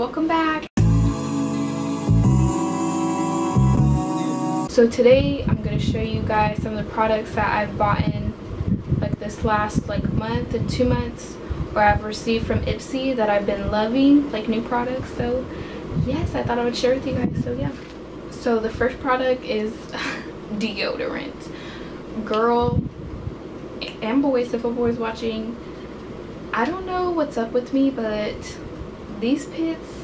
welcome back. So today i'm going to show you guys some of the products that i've bought in like this last like month and two months or i've received from ipsy that i've been loving like new products. So yes i thought i would share with you guys. So yeah. So the first product is deodorant. Girl and boys if a boy's watching i don't know what's up with me but these pits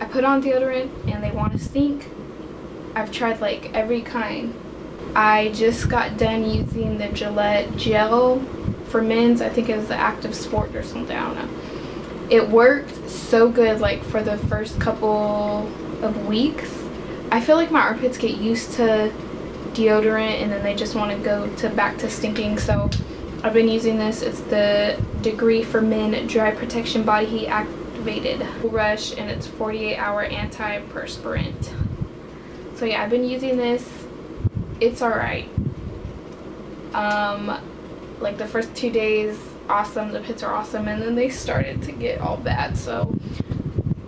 i put on deodorant and they want to stink. I've tried like every kind. I just got done using the gillette gel for men's. I think it was the active sport or something i don't know. It worked so good like for the first couple of weeks. I feel like my armpits get used to deodorant and then they just want to go to back to stinking. So I've been using this. It's the degree for men dry protection body heat activated rush and it's 48 hour antiperspirant. So yeah I've been using this. It's alright. Um like the first two days awesome the pits are awesome and then they started to get all bad so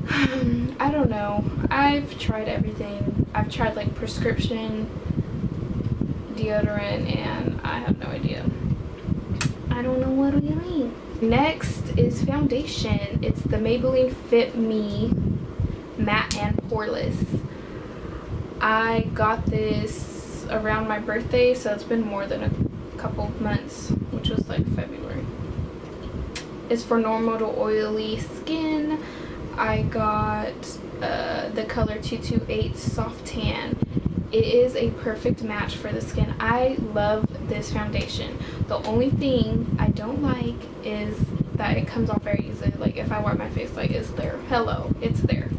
I don't know. I've tried everything. I've tried like prescription deodorant and I have no idea. I don't know what you mean. Next is foundation. It's the Maybelline Fit Me Matte and Poreless. I got this around my birthday so it's been more than a couple months which was like February. It's for normal to oily skin. I got uh, the color 228 Soft Tan it is a perfect match for the skin. I love this foundation. The only thing i don't like is that it comes off very easily. Like if i wipe my face like it's there. Hello it's there.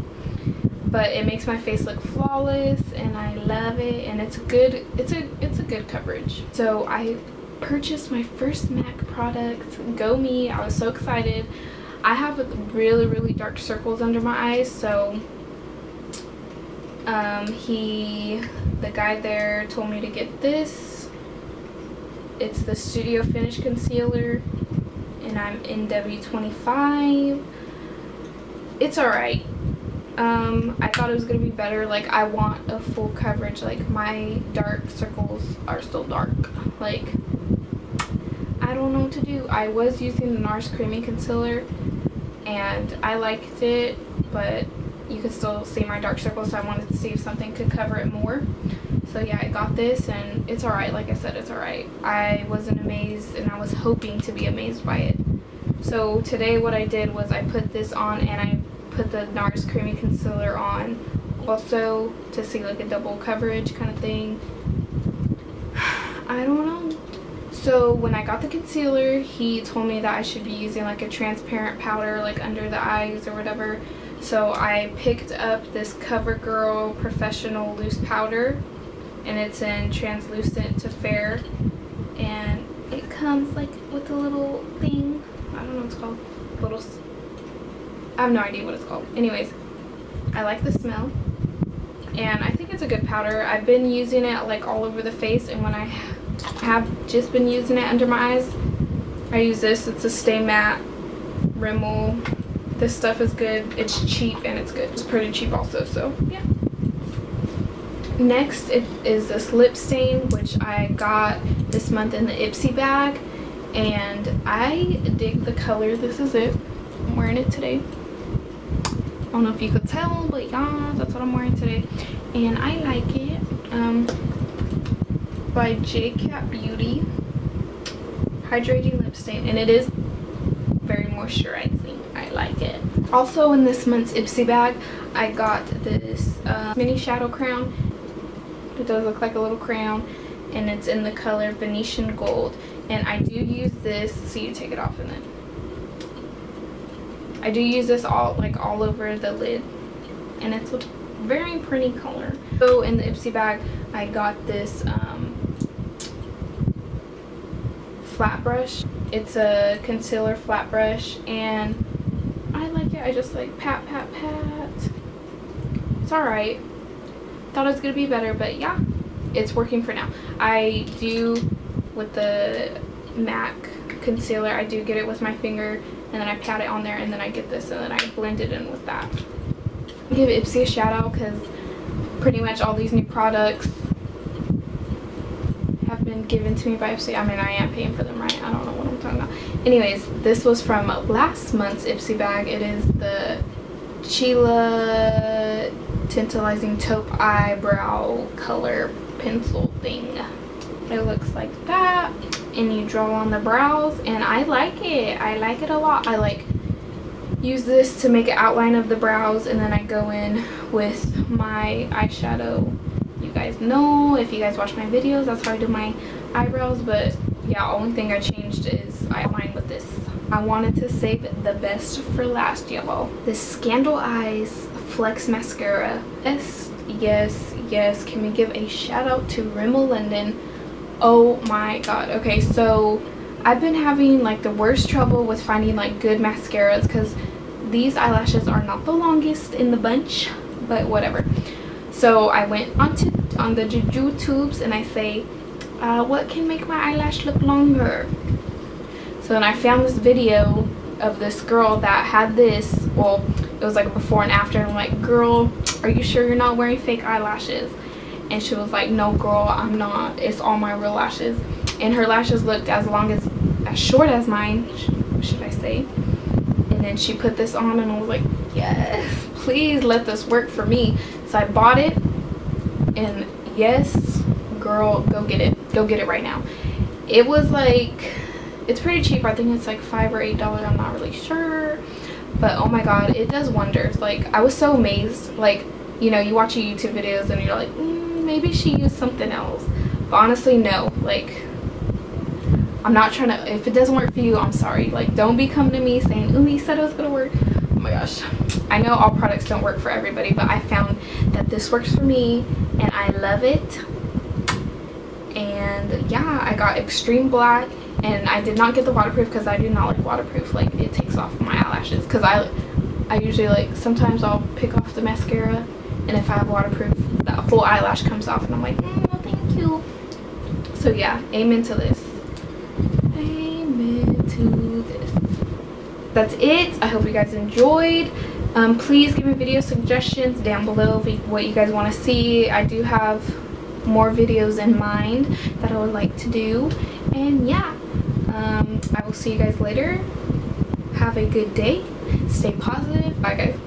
But it makes my face look flawless and i love it and it's good it's a it's a good coverage. So i purchased my first mac product. Go me. I was so excited. I have really really dark circles under my eyes so um, he, the guy there told me to get this. It's the Studio Finish Concealer and I'm in W25. It's alright. Um, I thought it was going to be better. Like, I want a full coverage. Like, my dark circles are still dark. Like, I don't know what to do. I was using the NARS Creamy Concealer and I liked it, but you could still see my dark circles so I wanted to see if something could cover it more. So yeah I got this and it's alright like I said it's alright I wasn't amazed and I was hoping to be amazed by it. So today what I did was I put this on and I put the NARS creamy concealer on also to see like a double coverage kind of thing. I don't know so when I got the concealer he told me that I should be using like a transparent powder like under the eyes or whatever so I picked up this CoverGirl Professional Loose Powder and it's in translucent to fair and it comes like with a little thing. I don't know what it's called. Little, I have no idea what it's called. Anyways, I like the smell and I think it's a good powder. I've been using it like all over the face and when I have just been using it under my eyes, I use this. It's a Stay Matte Rimmel this stuff is good. It's cheap and it's good. It's pretty cheap also, so yeah. Next it is this lip stain, which I got this month in the Ipsy bag. And I dig the color. This is it. I'm wearing it today. I don't know if you could tell, but yeah, that's what I'm wearing today. And I like it. Um, by J Cat Beauty. Hydrating lip stain. And it is very moisturizing. I like it. Also in this month's Ipsy bag, I got this uh, mini shadow crown. It does look like a little crown and it's in the color Venetian Gold. And I do use this, so you take it off and then. I do use this all like all over the lid and it's a very pretty color. So in the Ipsy bag, I got this um, flat brush it's a concealer flat brush and I like it. I just like pat, pat, pat. It's alright. Thought it was going to be better, but yeah, it's working for now. I do, with the MAC concealer, I do get it with my finger and then I pat it on there and then I get this and then I blend it in with that. give Ipsy a shout out because pretty much all these new products given to me by Ipsy. I mean, I am paying for them, right? I don't know what I'm talking about. Anyways, this was from last month's Ipsy bag. It is the Chella Tantalizing Taupe Eyebrow Color Pencil thing. It looks like that. And you draw on the brows. And I like it. I like it a lot. I like use this to make an outline of the brows and then I go in with my eyeshadow guys know if you guys watch my videos that's how I do my eyebrows but yeah only thing I changed is I outline with this. I wanted to save the best for last y'all. This Scandal Eyes Flex Mascara. Yes yes yes. Can we give a shout out to Rimmel London? Oh my god. Okay so I've been having like the worst trouble with finding like good mascaras because these eyelashes are not the longest in the bunch but whatever. So I went onto on the Juju tubes and I say uh, what can make my eyelash look longer? So then I found this video of this girl that had this well it was like before and after and I'm like girl are you sure you're not wearing fake eyelashes? And she was like no girl I'm not. It's all my real lashes. And her lashes looked as long as as short as mine should I say. And then she put this on and I was like yes please let this work for me. So I bought it and yes girl go get it. Go get it right now. It was like it's pretty cheap. I think it's like five or eight dollars. I'm not really sure. But oh my god it does wonders. Like I was so amazed. Like you know you watch YouTube videos and you're like mm, maybe she used something else. But honestly no. Like I'm not trying to, if it doesn't work for you, I'm sorry. Like, don't be coming to me saying, ooh, he said it was to work. Oh my gosh. I know all products don't work for everybody, but I found that this works for me and I love it. And yeah, I got extreme black and I did not get the waterproof because I do not like waterproof. Like, it takes off my eyelashes because I, I usually like, sometimes I'll pick off the mascara and if I have waterproof, that whole eyelash comes off and I'm like, mm, no, thank you. So yeah, amen to this to this that's it i hope you guys enjoyed um, please give me video suggestions down below what you guys want to see. I do have more videos in mind that i would like to do. And yeah um, i will see you guys later. Have a good day. Stay positive. Bye guys